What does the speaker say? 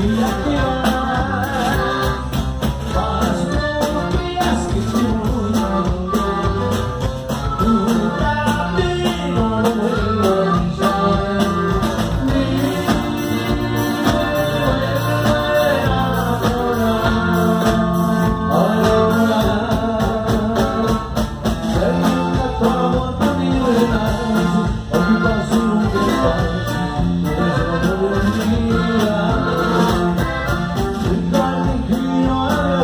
Yeah.